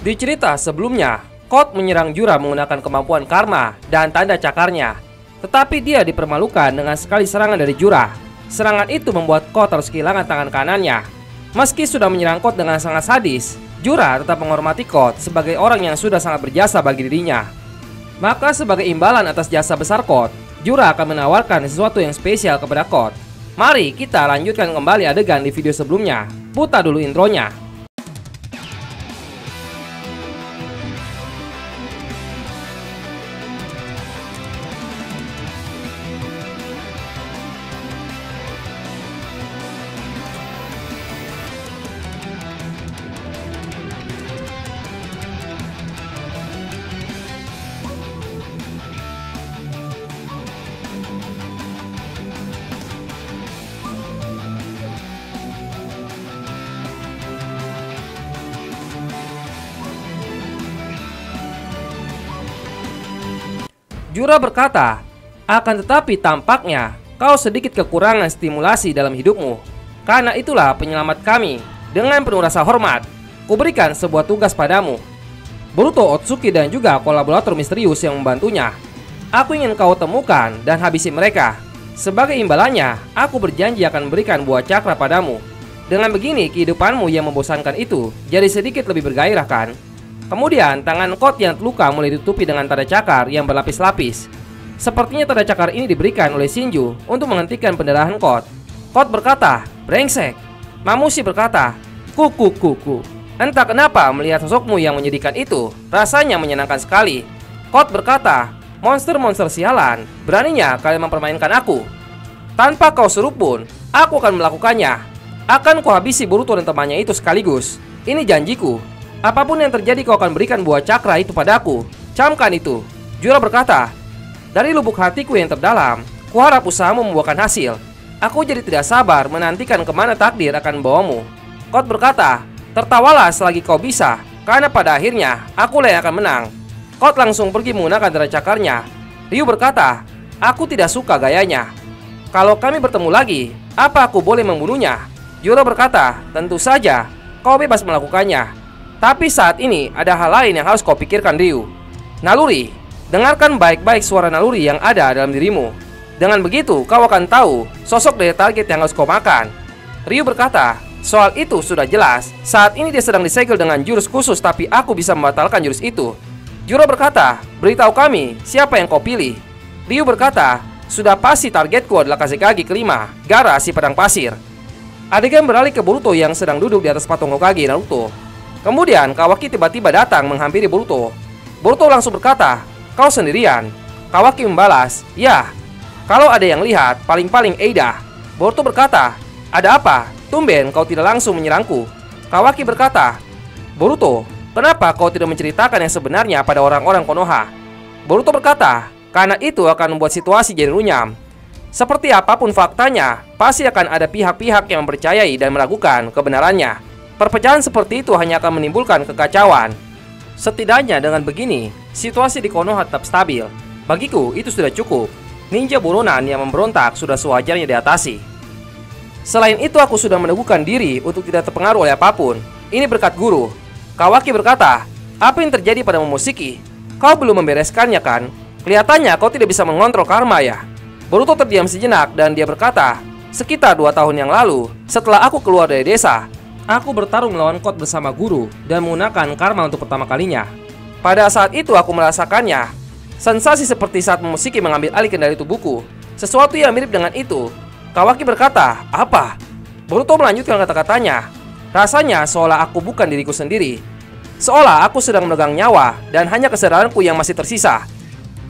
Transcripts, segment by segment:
Di cerita sebelumnya, Kot menyerang Jura menggunakan kemampuan karma dan tanda cakarnya. Tetapi dia dipermalukan dengan sekali serangan dari Jura. Serangan itu membuat Kot harus kehilangan tangan kanannya. Meski sudah menyerang Kot dengan sangat sadis, Jura tetap menghormati Kot sebagai orang yang sudah sangat berjasa bagi dirinya. Maka sebagai imbalan atas jasa besar Kot, Jura akan menawarkan sesuatu yang spesial kepada Kot. Mari kita lanjutkan kembali adegan di video sebelumnya. Putar dulu intronya. Jura berkata, akan tetapi tampaknya kau sedikit kekurangan stimulasi dalam hidupmu. Karena itulah penyelamat kami. Dengan penuh rasa hormat, kuberikan sebuah tugas padamu. Boruto Otsuki dan juga kolaborator misterius yang membantunya. Aku ingin kau temukan dan habisi mereka. Sebagai imbalannya, aku berjanji akan memberikan buah cakra padamu. Dengan begini, kehidupanmu yang membosankan itu jadi sedikit lebih bergairah kan? Kemudian, tangan Kot yang terluka mulai ditutupi dengan tanda cakar yang berlapis-lapis. Sepertinya tanda cakar ini diberikan oleh Shinju untuk menghentikan pendarahan Kot. Kot berkata, brengsek. Mamushi berkata, kuku kuku. Entah kenapa melihat sosokmu yang menyedihkan itu, rasanya menyenangkan sekali. Kot berkata, monster-monster sialan, beraninya kalian mempermainkan aku. Tanpa kau suruh pun, aku akan melakukannya. Akan kuhabisi Boruto dan temannya itu sekaligus. Ini janjiku. Apa pun yang terjadi kau akan berikan buah cakra itu padaku. Camkan itu. Jura berkata, dari lubuk hatiku yang terdalam, kuharap usahamu membuahkan hasil. Aku jadi tidak sabar menantikan ke mana takdir akan membawamu. Kot berkata, tertawalah selagi kau bisa, karena pada akhirnya akulah yang akan menang. Kot langsung pergi menggunakan darah cakarnya. Ryu berkata, aku tidak suka gayanya. Kalau kami bertemu lagi, apa aku boleh membunuhnya? Jura berkata, tentu saja, kau bebas melakukannya. Tapi saat ini ada hal lain yang harus kau pikirkan Ryu. Naluri, dengarkan baik-baik suara naluri yang ada dalam dirimu. Dengan begitu, kau akan tahu sosok dari target yang harus kau makan. Ryu berkata, soal itu sudah jelas. Saat ini dia sedang disegel dengan jurus khusus, tapi aku bisa membatalkan jurus itu. Juro berkata, beritahu kami siapa yang kau pilih. Ryu berkata, sudah pasti targetku adalah Kazekage kelima, Gara si pedang pasir. Adegan beralih ke Boruto yang sedang duduk di atas patung Hokage Naruto. Kemudian Kawaki tiba-tiba datang menghampiri Boruto. Boruto langsung berkata, kau sendirian. Kawaki membalas, ya. Kalau ada yang lihat, paling-paling Eida. Boruto berkata, ada apa? Tumben kau tidak langsung menyerangku. Kawaki berkata, Boruto, kenapa kau tidak menceritakan yang sebenarnya pada orang-orang Konoha? Boruto berkata, karena itu akan membuat situasi jadi runyam. Seperti apa pun faktanya, pasti akan ada pihak-pihak yang mempercayai dan meragukan kebenarannya. Perpecahan seperti itu hanya akan menimbulkan kekacauan. Setidaknya dengan begini, situasi di Konoha tetap stabil. Bagiku, itu sudah cukup. Ninja buronan yang memberontak sudah sewajarnya diatasi. Selain itu, aku sudah meneguhkan diri untuk tidak terpengaruh oleh apa pun. Ini berkat guru. Kawaki berkata, apa yang terjadi pada Momosiki? Kau belum membereskannya kan? Kelihatannya kau tidak bisa mengontrol karma ya. Boruto terdiam sejenak dan dia berkata, sekitar dua tahun yang lalu, setelah aku keluar dari desa, Aku bertarung melawan Kot bersama guru dan menggunakan karma untuk pertama kalinya. Pada saat itu aku merasakannya. Sensasi seperti saat memusiki mengambil alih kendali tubuhku. Sesuatu yang mirip dengan itu. Kawaki berkata, apa? Boruto melanjutkan kata-katanya. Rasanya seolah aku bukan diriku sendiri. Seolah aku sedang memegang nyawa dan hanya kesadaranku yang masih tersisa.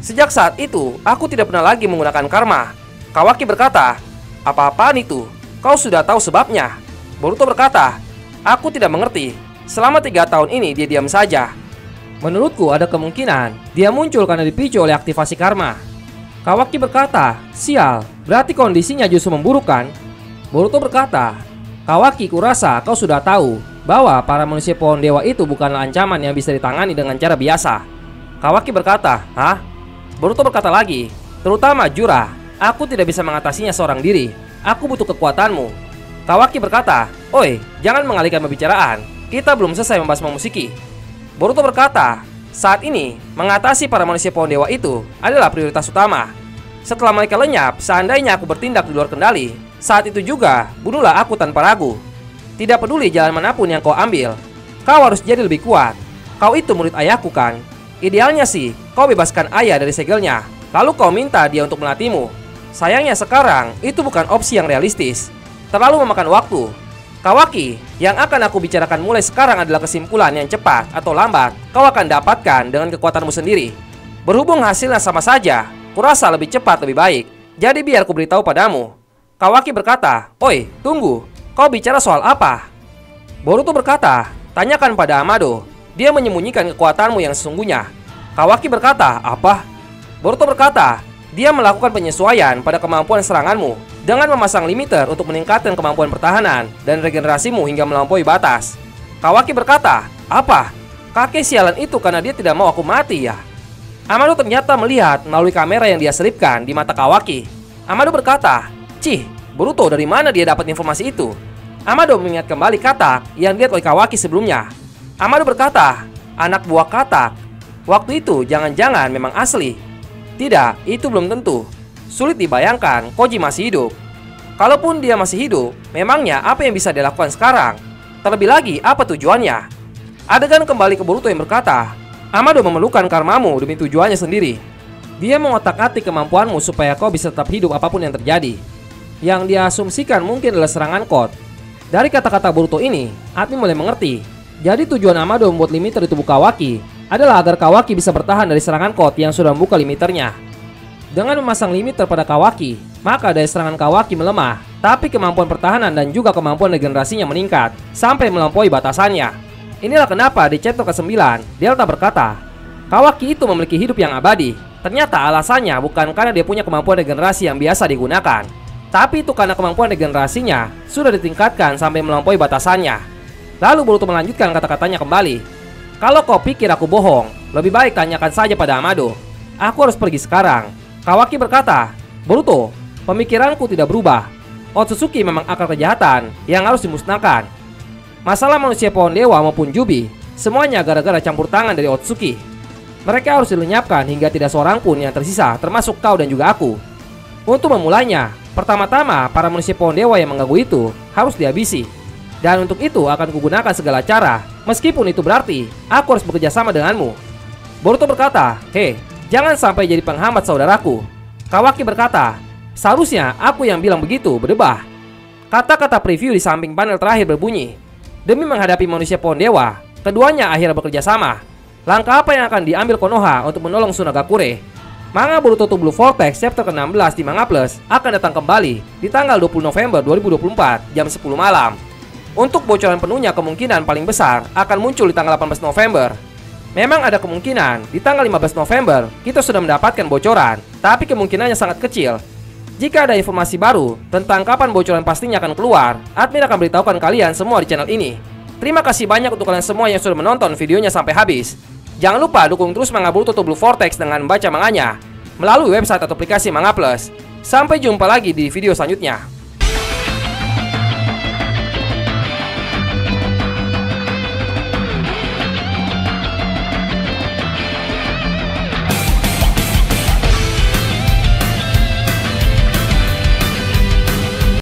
Sejak saat itu, aku tidak pernah lagi menggunakan karma. Kawaki berkata, apa-apaan itu? Kau sudah tahu sebabnya. Boruto berkata, Aku tidak mengerti. Selama tiga tahun ini dia diam saja. Menurutku ada kemungkinan dia muncul karena dipicu oleh aktivasi karma. Kawaki berkata, sial, berarti kondisinya justru memburuk kan? Boruto berkata, Kawaki kurasa kau sudah tahu bahwa para manusia pohon dewa itu bukanlah ancaman yang bisa ditangani dengan cara biasa. Kawaki berkata, hah? Boruto berkata lagi, terutama Jura, aku tidak bisa mengatasinya seorang diri. Aku butuh kekuatanmu. Kawaki berkata, Oi, jangan mengalihkan pembicaraan. Kita belum selesai membahas musiki. Boruto berkata, saat ini mengatasi para manusia pohon dewa itu adalah prioritas utama. Setelah mereka lenyap, seandainya aku bertindak di luar kendali, saat itu juga bunuhlah aku tanpa ragu. Tidak peduli jalan mana pun yang kau ambil, kau harus jadi lebih kuat. Kau itu murid ayahku kan? Idealnya sih, kau bebaskan ayah dari segelnya, lalu kau minta dia untuk melatihmu. Sayangnya sekarang, itu bukan opsi yang realistis. Terlalu memakan waktu, Kawaki, yang akan aku bicarakan mulai sekarang adalah kesimpulan yang cepat atau lambat kau akan dapatkan dengan kekuatanmu sendiri. Berhubung hasilnya sama saja, kurasa lebih cepat lebih baik. Jadi biar ku beritahu padamu. Kawaki berkata, Oi, tunggu, kau bicara soal apa? Boruto berkata, tanyakan pada Amado. Dia menyembunyikan kekuatanmu yang sesungguhnya. Kawaki berkata, apa? Boruto berkata, dia melakukan penyesuaian pada kemampuan seranganmu dengan memasang limiter untuk meningkatkan kemampuan pertahanan dan regenerasimu hingga melampaui batas. Kawaki berkata, apa? Kakek sialan itu karena dia tidak mau aku mati ya? Amado ternyata melihat melalui kamera yang dia selipkan di mata Kawaki. Amado berkata, Cih, Boruto dari mana dia dapat informasi itu? Amado mengingat kembali katak yang dilihat oleh Kawaki sebelumnya. Amado berkata, anak buah katak. Waktu itu jangan-jangan memang asli. Tidak, itu belum tentu. Sulit dibayangkan Koji masih hidup. Kalaupun dia masih hidup, memangnya apa yang bisa dilakukan sekarang? Terlebih lagi, apa tujuannya? Adegan kembali ke Boruto yang berkata, Amado memerlukan karmamu demi tujuannya sendiri. Dia mengotak-atik kemampuanmu supaya kau bisa tetap hidup apa pun yang terjadi. Yang dia asumsikan mungkin adalah serangan Kot. Dari kata-kata Boruto ini, Atmi mulai mengerti. Jadi tujuan Amado membuat limiter di tubuh Kawaki adalah agar Kawaki bisa bertahan dari serangan Kot yang sudah membuka limiternya. Dengan memasang limiter pada Kawaki, maka daya serangan Kawaki melemah, tapi kemampuan pertahanan dan juga kemampuan regenerasinya meningkat sampai melampaui batasannya. Inilah kenapa di chapter ke-9, Delta berkata, Kawaki itu memiliki hidup yang abadi. Ternyata alasannya bukan karena dia punya kemampuan regenerasi yang biasa digunakan, tapi itu karena kemampuan regenerasinya sudah ditingkatkan sampai melampaui batasannya. Lalu Boruto melanjutkan kata-katanya kembali. Kalau kau pikir aku bohong, lebih baik tanyakan saja pada Amado. Aku harus pergi sekarang. Kawaki berkata, Boruto, pemikiranku tidak berubah. Otsutsuki memang akar kejahatan yang harus dimusnahkan. Masalah manusia pohon dewa maupun Jubi, semuanya gara-gara campur tangan dari Otsutsuki. Mereka harus dilenyapkan hingga tidak seorang pun yang tersisa, termasuk kau dan juga aku. Untuk memulainya, pertama-tama para manusia pohon dewa yang mengganggu itu harus dihabisi. Dan untuk itu akan kugunakan segala cara, meskipun itu berarti aku harus bekerja sama denganmu. Boruto berkata, Hei, Jangan sampai jadi penghambat saudaraku. Kawaki berkata, seharusnya aku yang bilang begitu, berdebah. Kata-kata preview di samping panel terakhir berbunyi, demi menghadapi manusia pohon dewa, keduanya akhirnya bekerja sama. Langkah apa yang akan diambil Konoha untuk menolong Sunagakure? Manga Boruto to Blue Vortex chapter ke-16 di Manga Plus akan datang kembali di tanggal 20 November 2024 jam 10 malam. Untuk bocoran penuhnya kemungkinan paling besar akan muncul di tanggal 18 November Memang ada kemungkinan di tanggal 15 November kita sudah mendapatkan bocoran, tapi kemungkinannya sangat kecil. Jika ada informasi baru tentang kapan bocoran pastinya akan keluar, admin akan beritahukan kalian semua di channel ini. Terima kasih banyak untuk kalian semua yang sudah menonton videonya sampai habis. Jangan lupa dukung terus Manga Boruto Blue Vortex dengan membaca manganya melalui website atau aplikasi Manga Plus. Sampai jumpa lagi di video selanjutnya.